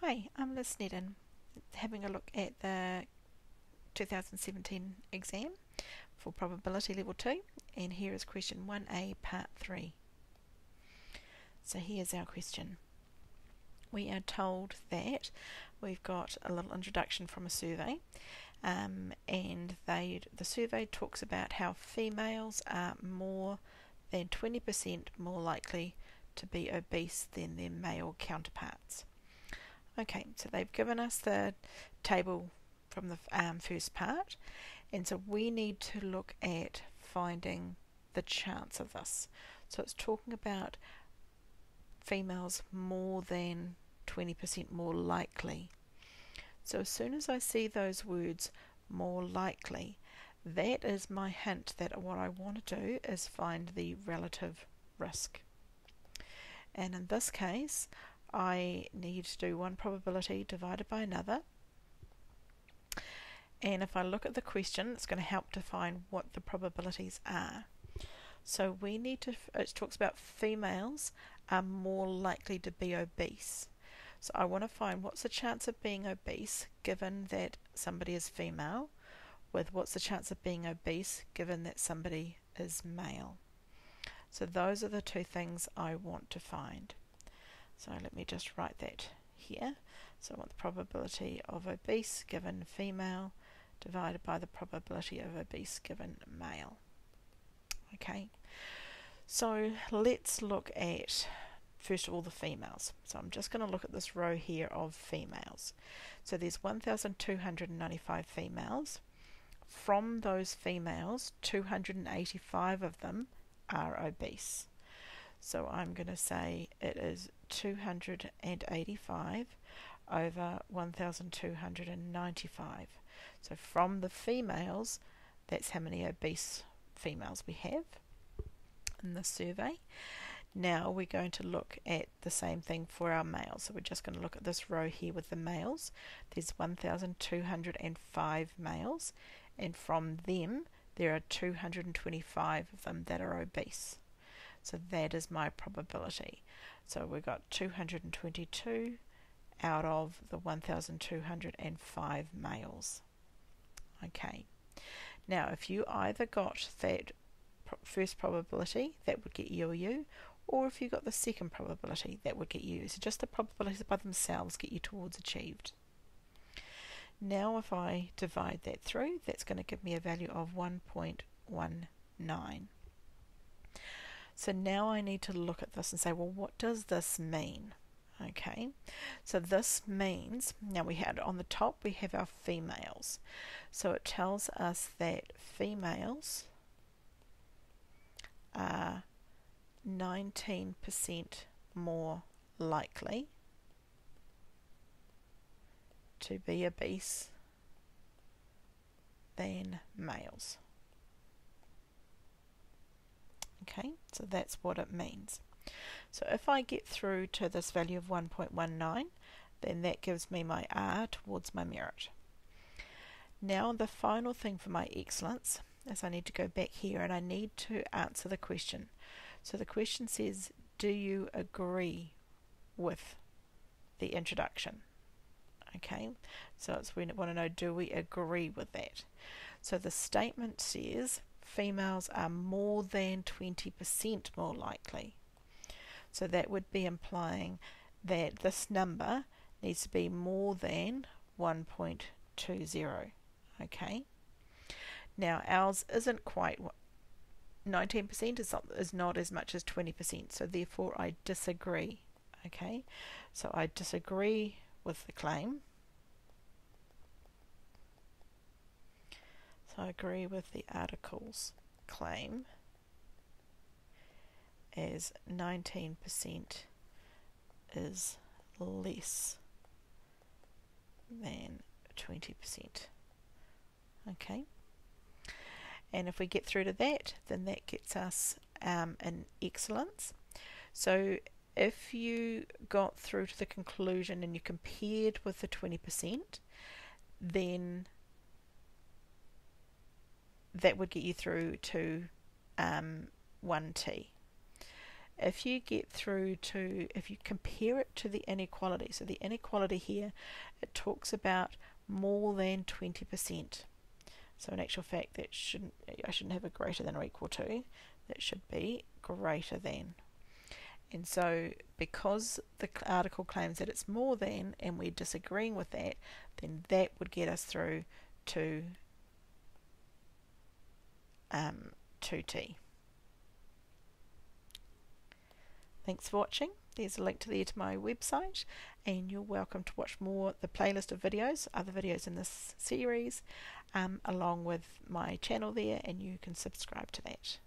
Hi, I'm Liz Sneddon, having a look at the 2017 exam for probability level 2 and here is question 1a part 3. So here's our question. We are told that we've got a little introduction from a survey um, and they the survey talks about how females are more than 20% more likely to be obese than their male counterparts. Okay, so they've given us the table from the um, first part, and so we need to look at finding the chance of this. So it's talking about females more than 20% more likely. So as soon as I see those words more likely, that is my hint that what I want to do is find the relative risk. And in this case, I need to do one probability divided by another. And if I look at the question, it's going to help define what the probabilities are. So we need to, it talks about females are more likely to be obese. So I want to find what's the chance of being obese given that somebody is female, with what's the chance of being obese given that somebody is male. So those are the two things I want to find. So let me just write that here. So I want the probability of obese given female divided by the probability of obese given male. Okay, so let's look at first of all the females. So I'm just going to look at this row here of females. So there's 1,295 females. From those females, 285 of them are obese. So I'm going to say it is 285 over 1295. So from the females, that's how many obese females we have in the survey. Now we're going to look at the same thing for our males. So we're just going to look at this row here with the males. There's 1,205 males, and from them, there are 225 of them that are obese. So that is my probability. So we've got 222 out of the 1,205 males. Okay. Now, if you either got that first probability, that would get you a U, or if you got the second probability, that would get you. So just the probabilities by themselves get you towards achieved. Now if I divide that through, that's going to give me a value of 1.19. So now I need to look at this and say, well, what does this mean? Okay, so this means, now we had on the top we have our females. So it tells us that females are 19% more likely to be obese than males. Okay, so that's what it means. So if I get through to this value of 1.19, then that gives me my R towards my merit. Now the final thing for my excellence is I need to go back here and I need to answer the question. So the question says, do you agree with the introduction? Okay, so it's we want to know, do we agree with that? So the statement says, females are more than 20% more likely. So that would be implying that this number needs to be more than 1.20. Okay. Now ours isn't quite 19% is not, is not as much as 20%, so therefore I disagree. Okay, so I disagree with the claim. I agree with the article's claim as 19% is less than 20%. Okay. And if we get through to that, then that gets us um, an excellence. So if you got through to the conclusion and you compared with the 20%, then that would get you through to um, 1T. if you get through to, if you compare it to the inequality, so the inequality here, it talks about more than 20%. So in actual fact, that shouldn't I shouldn't have a greater than or equal to. That should be greater than. And so, because the article claims that it's more than, and we're disagreeing with that, then that would get us through to um, 2t. Thanks for watching. There's a link to there to my website, and you're welcome to watch more the playlist of videos, other videos in this series, um, along with my channel there, and you can subscribe to that.